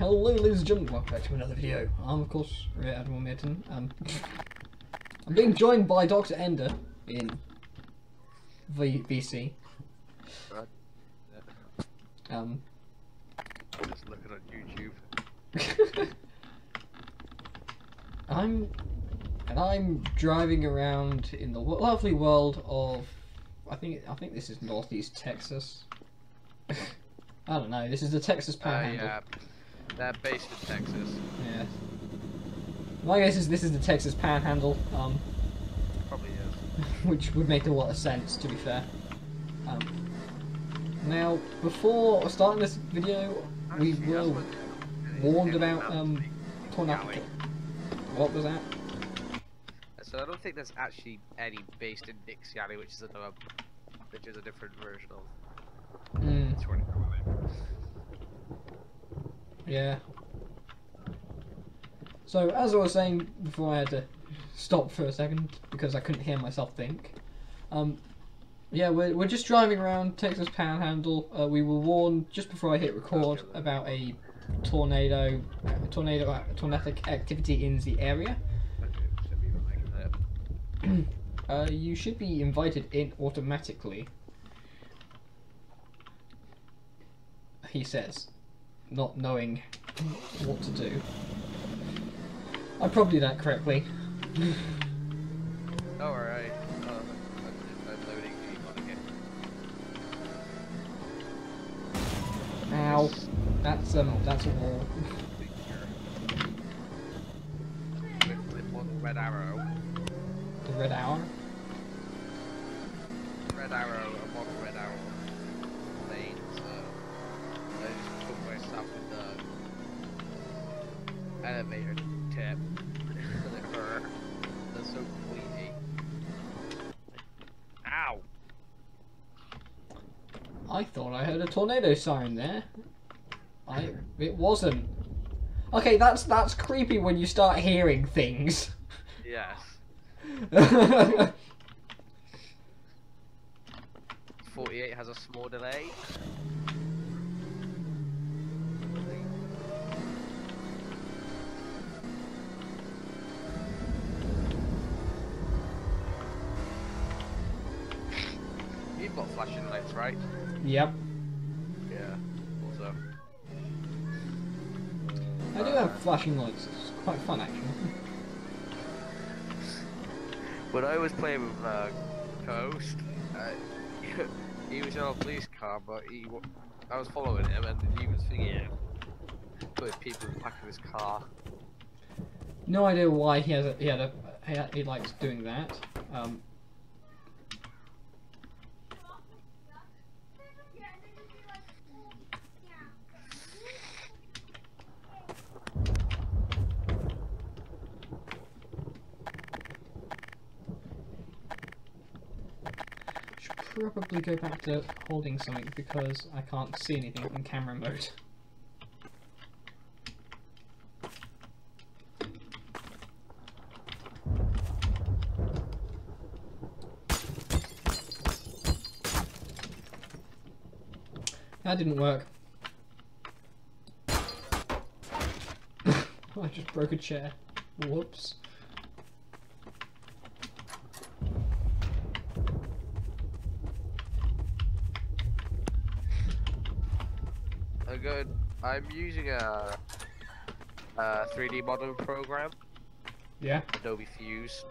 Hello, ladies and gentlemen. Welcome back to another video. I'm, of course, Rear Admiral Merton. Um, I'm being joined by Dr. Ender in v- VC. Um, Just looking on YouTube. I'm, and I'm driving around in the lovely world of, I think, I think this is Northeast Texas. I don't know. This is the Texas Uh, Panhandle. yeah, they're based in Texas. Yeah. My guess is this is the Texas Panhandle. Um, Probably is. which would make a lot of sense to be fair. Um, now, before starting this video, we were warned about um, tornado. Alley. What was that? So I don't think there's actually any based in Dixie Alley, which is another, which is a different version of Mm, Tornado. Yeah. So as I was saying before, I had to stop for a second because I couldn't hear myself think. Um, yeah, we're, we're just driving around Texas Panhandle. Uh, we were warned just before I hit record about a tornado, tornado, tornadic activity in the area. Uh, you should be invited in automatically. He says, not knowing what to do. I probably did that correctly. Oh, alright. Oh, I'm, I'm loading the. Ow. That's um, that's a wall. With, with one red arrow. The red hour. Red arrow, a model red arrow. Lane, so I just put myself in the elevator tip. the so clean. Ow! I thought I heard a tornado siren there. I it wasn't. Okay, that's that's creepy when you start hearing things. Yes. 48 has a small delay. You've got flashing lights, right? yep. Yeah. Also. I do have flashing lights. It's quite fun actually. When I was playing with uh, Coast, uh, he was in a police car, but he, I was following him, and he was thinking, putting people in the back of his car. No idea why he has a, he had a he, had- he likes doing that. Um, should probably go back to holding something because I can't see anything in camera mode. That didn't work. I just broke a chair. Whoops. A good. I'm using a, a 3D modeling program, Yeah. Adobe Fuse.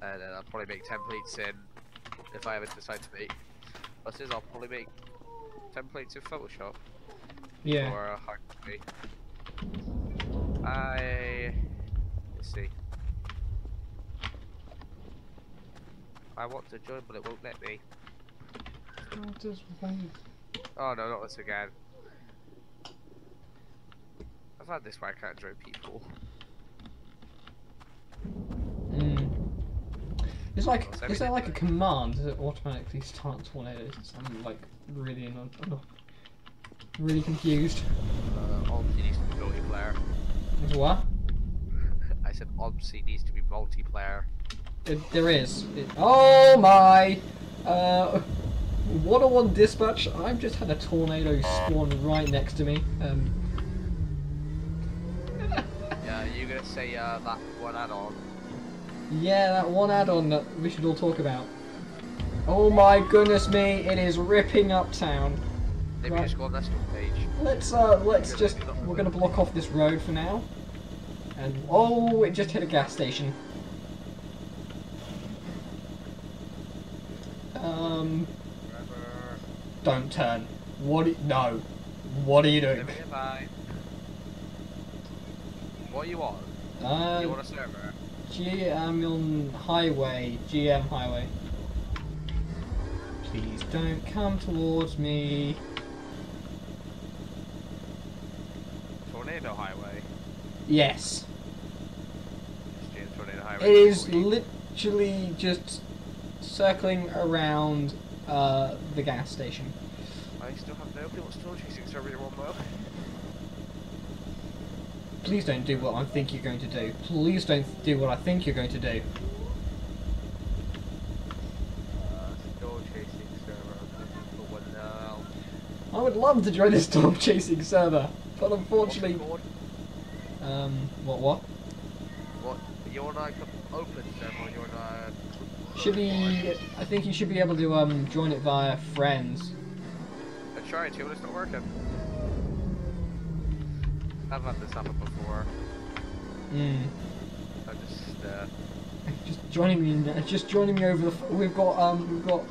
And then I'll probably make templates in if I ever decide to make buses, I'll probably make templates in Photoshop Yeah. or a hard copy. I let's see. I want to join, but it won't let me. Oh no, not this again. I've had this where I can't join people. Mm. It's like, Well, is there like a command that automatically starts tornadoes? I'm like really, anno- anno- really confused. Uh, Obviously needs to be multiplayer. Is what? I said obviously needs to be multiplayer. It, there is. It, oh my! Uh, one on one dispatch. I've just had a tornado spawn right next to me. Um, Yeah, you're gonna say uh, that one add-on. yeah, that one add-on that we should all talk about. Oh my goodness me! It is ripping up town. Maybe Right. just go on this page. Let's uh, let's just we're gonna block off this road for now. And oh, it just hit a gas station. Um. Don't turn. What? i- No. What are you doing? Live it, bye. What you want? you Uh, want a server? G. I'm on highway. GM highway. Please don't come towards me. Tornado Highway. Yes. Tornado Highway. It is literally just circling around uh, the gas station. I still have no clue what storm chasing server you're on though. Please don't do what I think you're going to do. Please don't do what I think you're going to do. Uh, storm server. I'm looking for one now. I would love to join the storm chasing server, but unfortunately, um, what what What? You're like an open server. You're not. Should be? I think you should be able to um join it via friends. I tried to, but it's not working. I've had this happen before. Mm. I just uh, Just joining me. In, Just joining me over the. We've got um we've got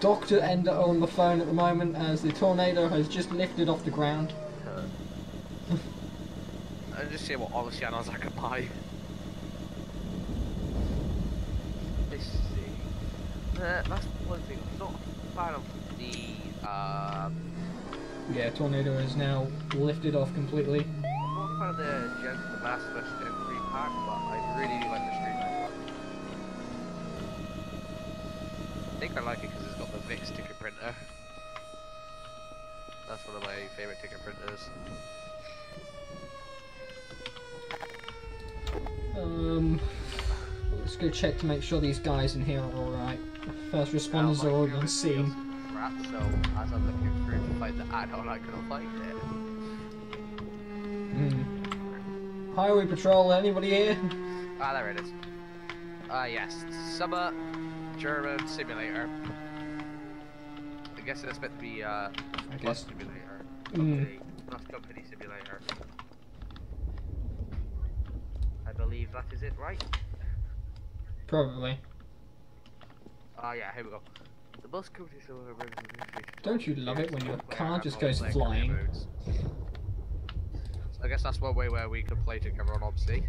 Doctor Ender on the phone at the moment as the tornado has just lifted off the ground. uh I just see what all the channels I can buy. Let's see. Uh, that's one thing. I'm not a fan of the. Um, Yeah, tornado is now lifted off completely. I'm not a fan of the Gen the Mass Fest M3 pack, but I really do like the Street. I think I like it because it's got the VIX ticket printer. That's one of my favorite ticket printers. Um, let's go check to make sure these guys in here are alright. First responders are all on scene. Crap, so as I'm looking through to find the add-on, I couldn't find it. Hmm. Highway patrol, anybody here? Ah, there it is. Ah, yes. Summer German Simulator. I guess it's meant to be, uh, I guess. simulator. Mm. Company, bus company simulator. I believe that is it, right? Probably. Ah, yeah, here we go. The bus company simulator. Don't you love it when your car just goes flying? So I guess that's one way where we could play together on Obsy.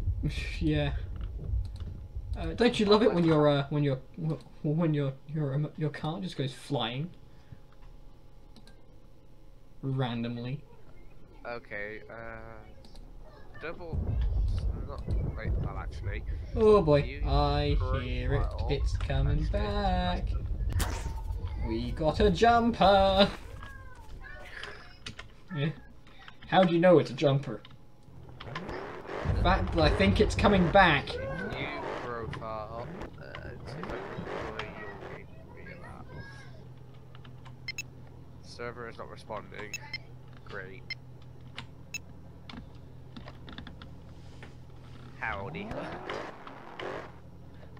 yeah. Uh, don't you love it when your uh, when your when your your um, your car just goes flying randomly? Okay, uh. Double. Not wait, well, actually. Oh boy, You I hear it. It's coming back. We got a jumper. Yeah. How do you know it's a jumper? In fact, I think it's coming back. New profile. Uh, see if I can play your game via that. Server is not responding. Great. Howdy.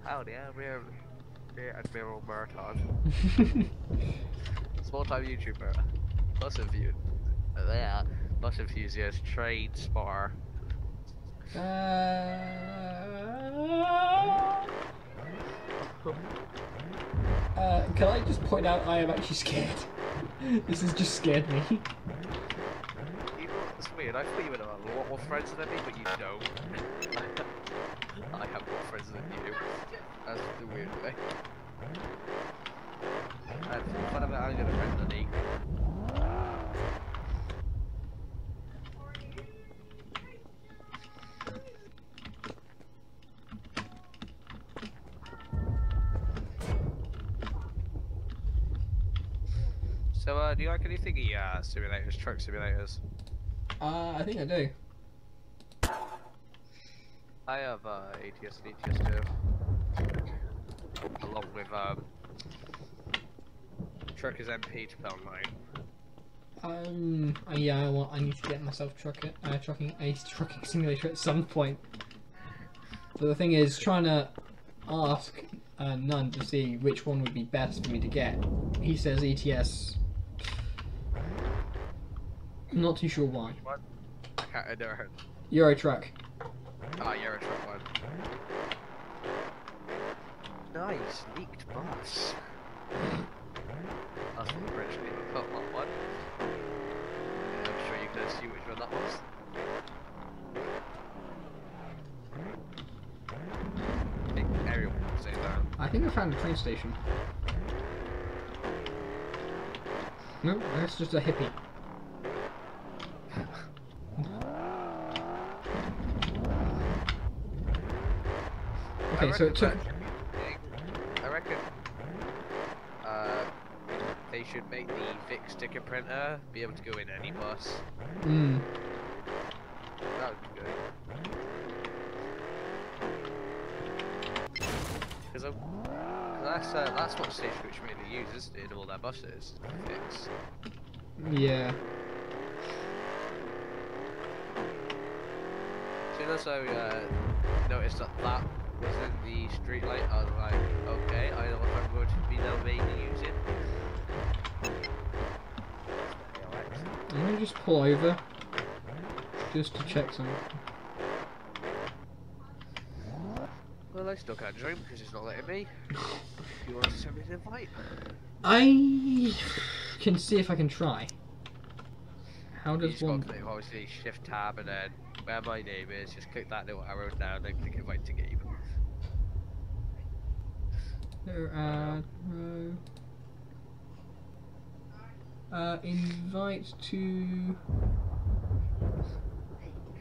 Howdy, I'm here, here Admiral Murtaugh. Small time YouTuber. Bus enthusiast. Yeah, bus enthusiast, trade spar. Uh, Uh, can I just point out I am actually scared? this has just scared me. Weird? I thought you would have a lot more friends than me, but you don't. I have more friends than you. That's the weird thing. And fun about having a friend than. So, uh, do you like anything uh, simulators, truck simulators? Uh, I think I do. I have uh, ATS and ETS too. Along with um, Truckers MP to Pound 9. Um, uh, yeah, well, I need to get myself truck uh, trucking a trucking simulator at some point. But the thing is, trying to ask uh, None to see which one would be best for me to get. He says ETS. I'm not too sure why. I can't, I never heard. Euro truck. Ah, Euro Truck one. Nice, leaked bus. That's what the British people call that one. Yeah, I'm sure you can see which one that was. I think everyone would say that. I think I found a train station. No, that's just a hippie. Okay, so it took. I reckon uh, they should make the VIX ticket printer be able to go in any bus. Mm, That would be good. Because that's uh, that's what Stagecoach mainly uses in all their buses. VIX. yeah. As soon as I uh, noticed that that the street light, was like, okay, I know I'm going to be now mainly using. I'm gonna just pull over. Just to check something. Well, I still can't join because it's not letting me. You want to send me an invite? I can see if I can try. How You does got one? obviously shift tab and then where my name is, just click that little arrow down and click invite to game. No, uh, no. Uh, invite to.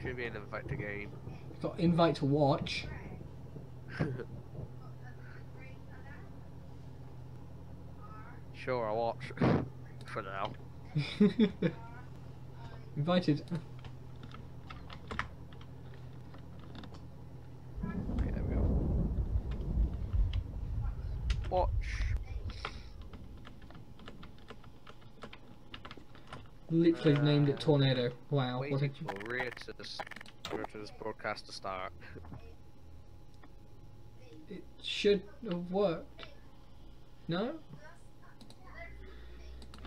Should be an invite to game. Got invite to watch. Sure, I'll watch. For now. Invited. Okay, there we go. Watch. Literally named it tornado. Wow. What a, Waiting for Rhea to this, to this broadcast to start. it should have worked. No?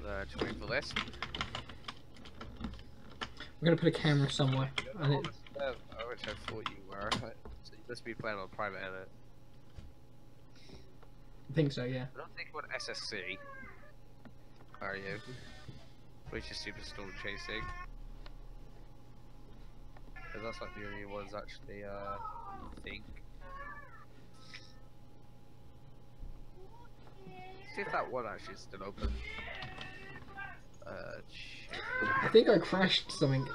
Uh, just waiting for this. We're gonna put a camera somewhere. And it, Uh, I which I thought you were. So you must be playing on private edit. I think so, yeah. I don't think want SSC. Are you? Which is Super Storm Chasing. Because that's like the only ones actually, uh, I think. See if that one actually is still open. Uh, shit. I think I crashed something.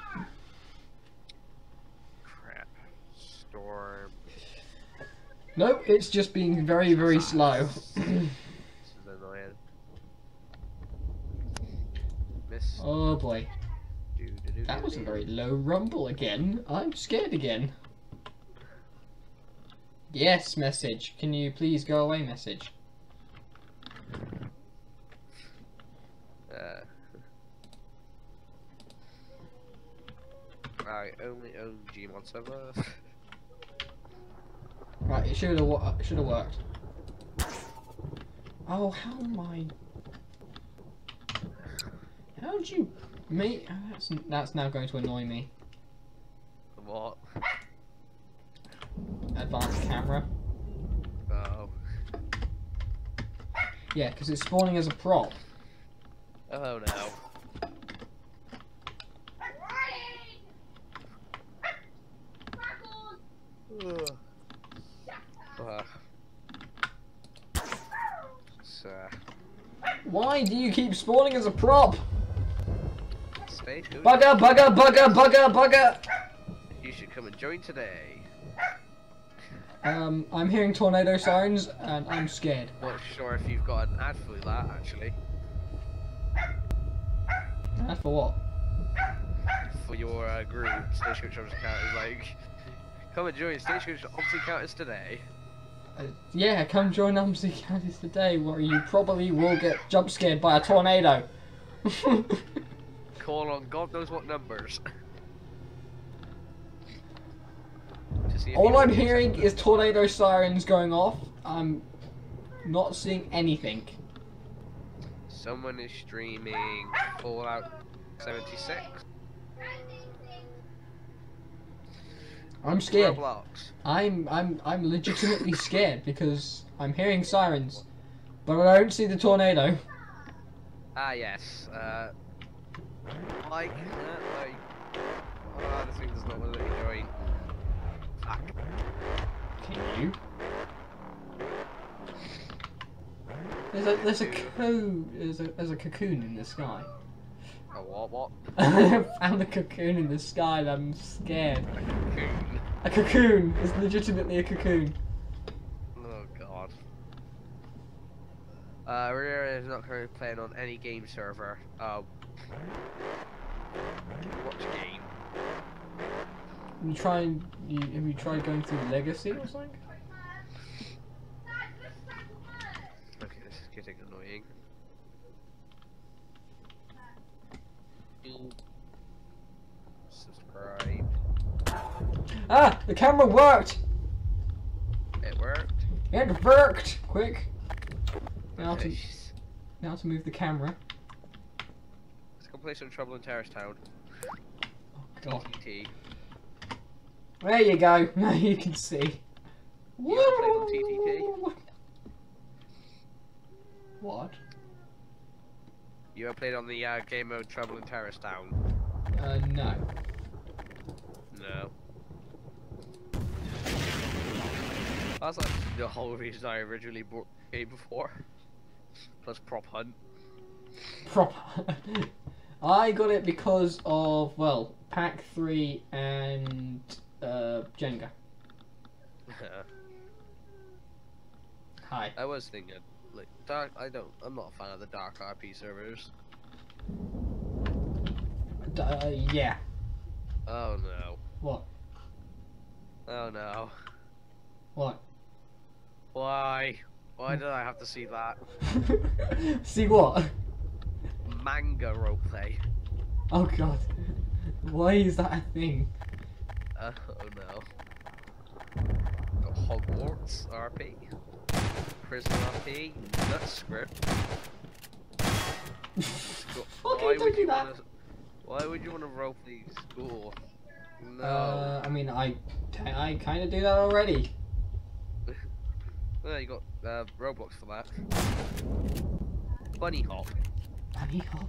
Crap. Storm. Nope, it's just being very, very slow. This is annoying. Miss. oh boy. That was a very low rumble again. I'm scared again. Yes, message. Can you please go away, message? Uh, I only own GMod server. It should have uh, should have worked. Oh, how am I? How'd you make? oh, That's that's now going to annoy me. what? Advanced camera. Oh. Yeah, because it's spawning as a prop. Oh no. Ugh. Ugh. So, Why do you keep spawning as a prop? stay tuned. Bugger, bugger, bugger, bugger, bugger! You should come and join today. Um, I'm hearing tornado sirens and I'm scared. Not sure if you've got an ad for that actually. That's for what? For your uh, group, Stagecoach Obviously Counters, like, come and join Stagecoach Obviously Counters today. Yeah, come join OMSI Counties today where you probably will get jump scared by a tornado. Call on God knows what numbers. To see if All I'm hearing is tornado sirens going off. I'm not seeing anything. Someone is streaming Fallout 76. I'm scared. Roblox. I'm I'm I'm legitimately scared because I'm hearing sirens, but I don't see the tornado. Ah yes. Uh, like, uh, like. Oh, this thing does not want to let join. Fuck. Can you? There's a there's a co there's a there's a cocoon in the sky. A what? What? I found a cocoon in the sky and I'm scared. A cocoon? A cocoon! It's legitimately a cocoon. Oh god. Uh, Rare is not currently playing on any game server. Uh, watch game. You try and you have you tried going through legacy or something? Okay, this is getting annoying. Subscribe. Ah! The camera worked! It worked. It worked! Quick! Now to now to move the camera. Let's go play some Trouble in Terrorist Town. Oh god. There you go. Now you can see. You on TTT? What? You ever played on the uh, game mode Trouble in Terrorist Town? Uh, no. No. That's like the whole reason I originally bought the game before. Plus prop hunt. Proper. I got it because of, well, Pack 3 and uh, Jenga. Hi. I was thinking, like, dark. I don't. I'm not a fan of the dark RP servers. D- uh, yeah. Oh no. What? Oh no. What? Why? Why did I have to see that see what? manga roleplay? Oh god. Why is that a thing? Uh, oh no. Hogwarts RP. Prison RP. Nut script. Got- Okay, why don't would do you wanna? Why would you want to roleplay school? No. Uh, I mean, I, I kind of do that already. Well, you got uh, Roblox for that. Bunny Hop. Bunny hop.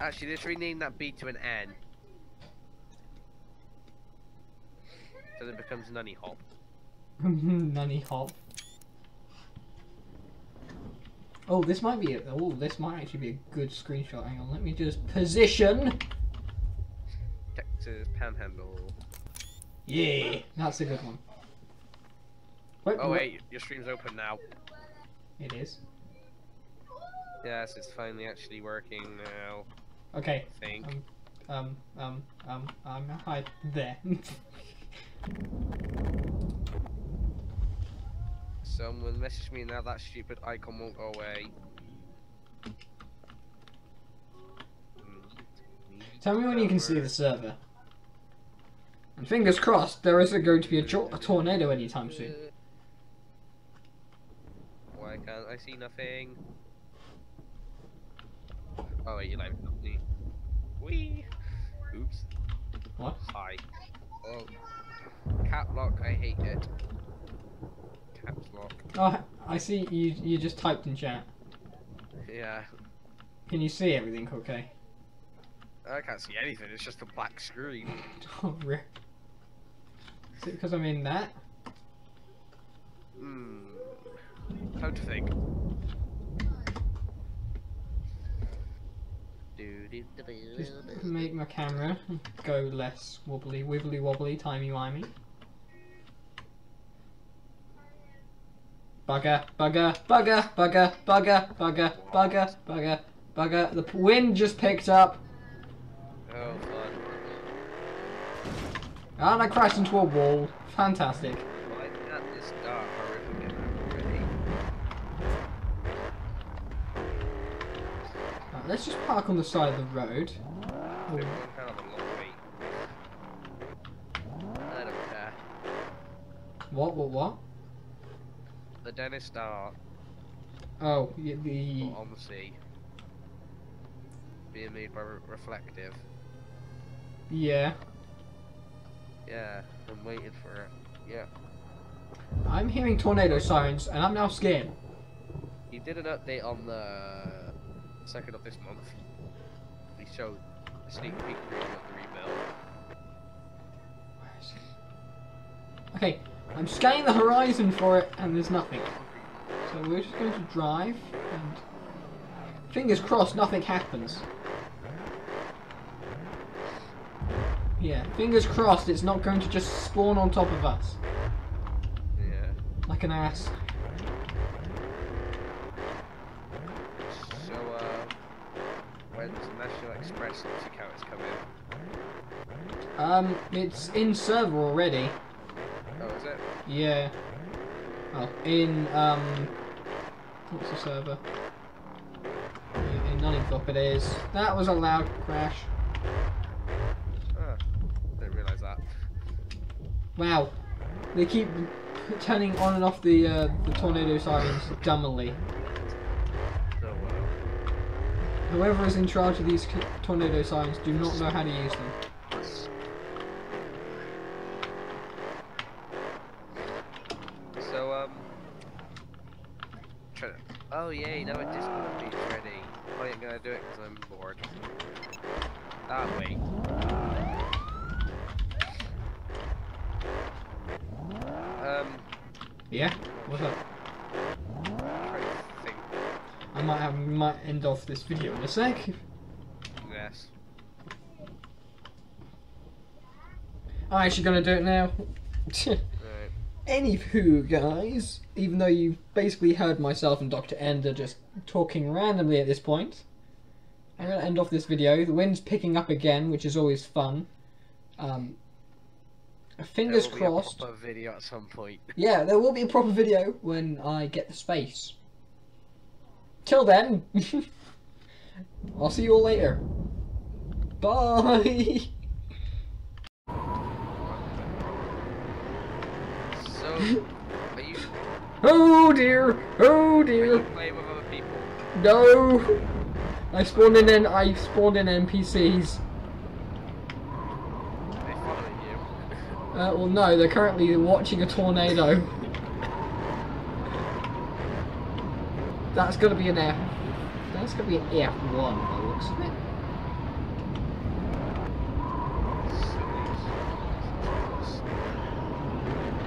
Actually, let's rename that B to an N. So it becomes Nunny Hop. Nunny hop. Oh, this might be. A, oh, this might actually be a good screenshot. Hang on, let me just position. Texas Panhandle. Yeah, that's a good one. Wait, Oh what- wait, your stream's open now. It is. Yes, it's finally actually working now. Okay. I think. Um, um, um, um, hi there. Someone um, messaged me now that stupid icon won't go away. Tell me when you can see the server. And fingers crossed, there isn't going to be a, a tornado anytime soon. Why can't I see nothing? Oh wait, you like me. Wee. Oops. What? Hi. Oh. Cat lock, I hate it. Caps lock. Oh, I see you. You just typed in chat. Yeah. Can you see everything? Okay. I can't see anything. It's just a black screen. Oh, rip. Is it because I'm in that? Hmm. Time to think. Just make my camera go less wobbly, wibbly wobbly, timey wimey. Bugger, bugger, bugger, bugger, bugger, bugger, bugger, bugger, bugger. The wind just picked up, Oh, fun. and I crashed into a wall. Fantastic. Why can't this start horrific already? Right, let's just park on the side of the road. We're kind of a long wait. I don't care. What, what, what? The Dennis Star Oh, the. on the sea. Being made by Re- Reflective. Yeah. Yeah, I'm waiting for it. Yeah. I'm hearing tornado sirens, and I'm now scared. He did an update on the second of this month. He showed a sneak peek preview of the rebuild. Where is it? Okay, I'm scanning the horizon for it, and there's nothing. So we're just going to drive, and fingers crossed nothing happens. Yeah, fingers crossed it's not going to just spawn on top of us Yeah. like an ass. So, uh, when's National Express Multi-Counters coming? Um, it's in server already. Oh? Yeah. Oh, in um, what's the server? In, in Nullingthorpe it is. That was a loud crash. Ah, didn't realise that. Wow, they keep turning on and off the uh, the tornado sirens dumbly. Uh, Whoever is in charge of these tornado sirens do not know how to use them. so, um, try oh yay, now it Discord update's ready. I ain't gonna do it because I'm bored. Ah, wait. Um, Yeah. What's up? try to think. I might have might end off this video in a sec. Yes. I'm actually gonna do it now. Anywho, guys, even though you basically heard myself and Dr. Ender just talking randomly at this point, I'm going to end off this video. The wind's picking up again, which is always fun. Um, fingers There will be a crossed. proper video at some point. Yeah, there will be a proper video when I get the space. Till then, I'll see you all later. Bye! So, are you, Oh dear! Oh dear! you with other people? No! I spawned in I spawned in NPCs. They following you? Uh, well, no, they're currently watching a tornado. That's gonna be an F. That's gonna be an F1 by the looks of it.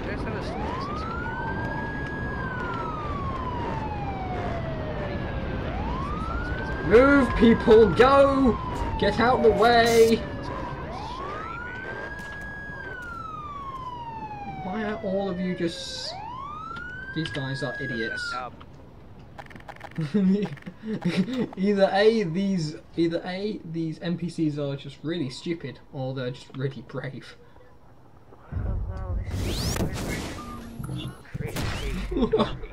There's statistics on people. Move, people, go! Get out of the way! Why are all of you just. These guys are idiots. either A, these. Either A, these NPCs are just really stupid, or they're just really brave.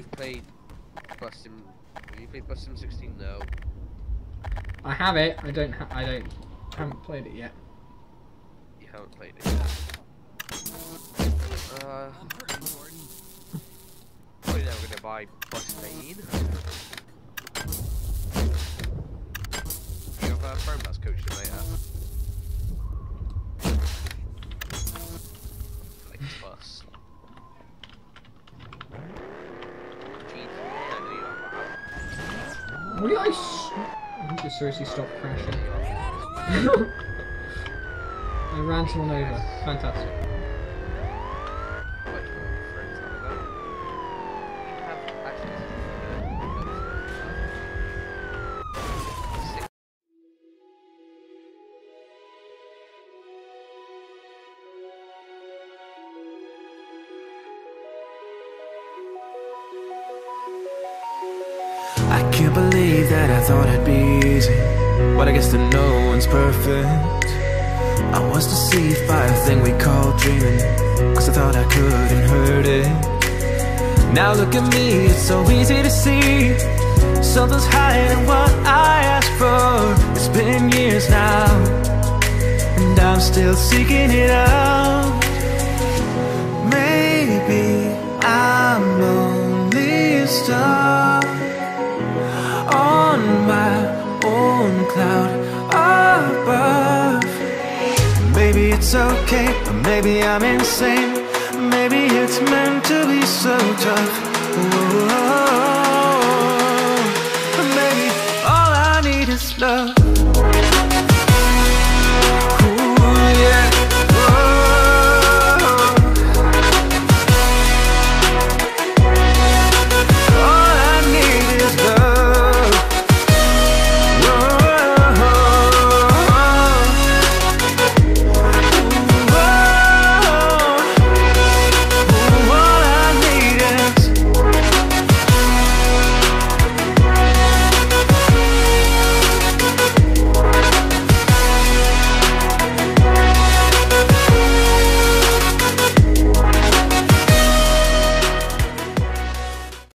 you've played Bustin. Have you played Bustin 16? No. I have it. I don't. Ha- I don't. Haven't played it yet. You haven't played it yet. Uh, probably never gonna buy Busmain. You have a friend that's coaching later. Like bus. GTA, I know you have Will I s- I need to seriously stop crashing. I ran someone over. Fantastic. I can't believe that I thought it'd be easy But I guess that no one's perfect. I was deceived by a thing we call dreaming Cause I thought I couldn't hurt it. Now look at me, it's so easy to see. Something's hiding what I asked for. It's been years now And I'm still seeking it out. Maybe I'm only a star it's okay, or maybe I'm insane. Maybe it's meant to be so tough.